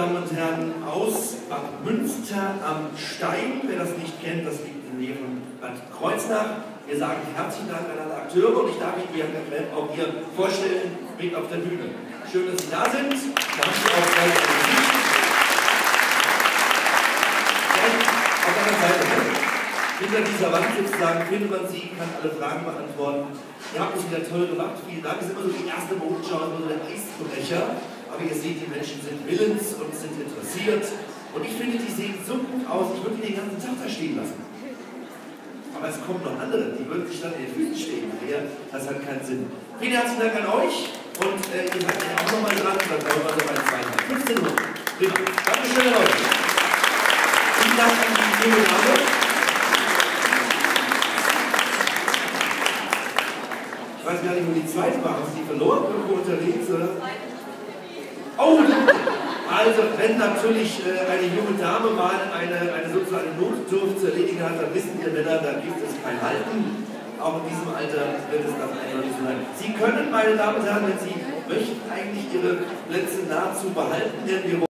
Damen und Herren, aus Bad Münster am Stein. Wer das nicht kennt, das liegt in der Nähe von Bad Kreuznach. Wir sagen herzlichen Dank an alle Akteure und ich darf Ihnen auch hier vorstellen, mit auf der Bühne. Schön, dass Sie da sind. Da haben Sie auch Gesicht. Auf der Seite. Hinter dieser Wand sozusagen findet man sie, kann alle Fragen beantworten. Ihr habt es wieder toll gemacht. Vielen Dank. Es ist immer so die erste immer so der Eisbrecher. Aber ihr seht, die Menschen sind willens und sind interessiert. Und ich finde, die sehen so gut aus. Ich würde die den ganzen Tag da stehen lassen. Aber es kommen noch andere, die wirklich dann in den Füßen stehen nachher. Das hat keinen Sinn. Vielen herzlichen Dank an euch. Und äh, ihr seid ja auch nochmal dran. Dann wollen wir so bei 15 Uhr. Dankeschön an euch. Vielen Dank an die junge Dame. Ich weiß gar nicht, wo die zweite war. Haben Sie die verloren? Irgendwo unterwegs? Oder? Oh, also wenn natürlich äh, eine junge Dame mal eine, eine sozusagen Notdurft zu erledigen hat, dann wissen wir Männer, da gibt es kein Halten. Auch in diesem Alter wird es dann einfach nicht so sein. Sie können, meine Damen und Herren, wenn Sie möchten, eigentlich Ihre Plätze nahezu behalten, denn wir